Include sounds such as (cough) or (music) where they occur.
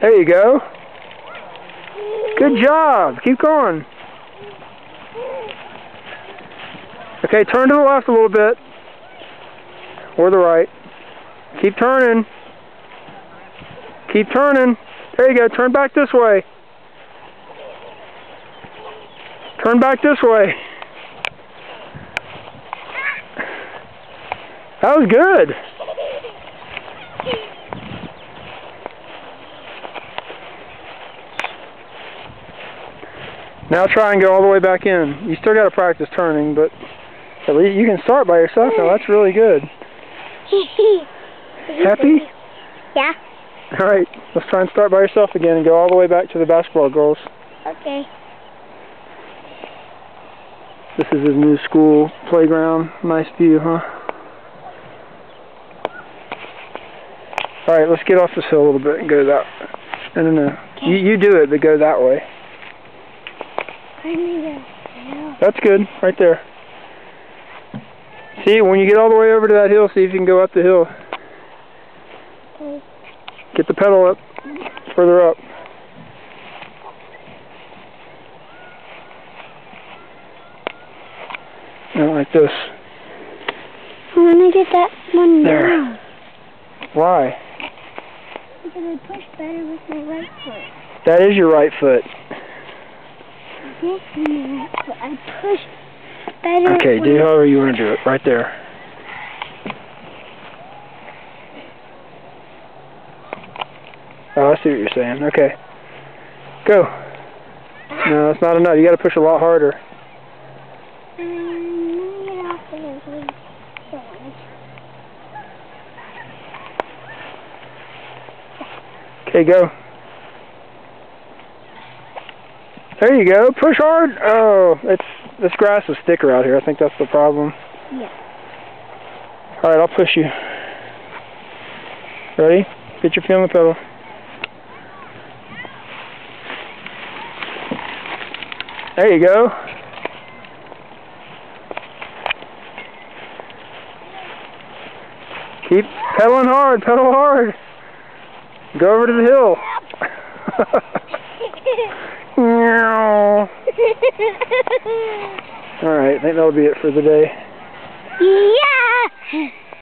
There you go. Good job. Keep going. Okay, turn to the left a little bit. Or the right. Keep turning. Keep turning. There you go. Turn back this way. Turn back this way. That was good. Now try and go all the way back in. You still got to practice turning, but at least you can start by yourself now. That's really good. (laughs) Happy? Yeah. All right, let's try and start by yourself again and go all the way back to the basketball goals. Okay. This is his new school playground. Nice view, huh? All right, let's get off this hill a little bit and go that. No, no, no. You you do it, but go that way. I need a That's good, right there. See, when you get all the way over to that hill, see if you can go up the hill. Get the pedal up, further up. Not like this. I want to get that one There. down. Why? Because I push better with my right foot. That is your right foot. I can't see my right foot. I push better Okay, do however you want to do it. Right there. Oh, I see what you're saying. Okay. Go. No, that's not enough. You got to push a lot harder. Okay, go. There you go. Push hard. Oh, it's this grass is thicker out here. I think that's the problem. Yeah. All right, I'll push you. Ready? Get your feet on the pedal. There you go. Keep pedaling hard, pedal hard. Go over to the hill. (laughs) Meow. (laughs) All right, I think that'll be it for the day. yeah!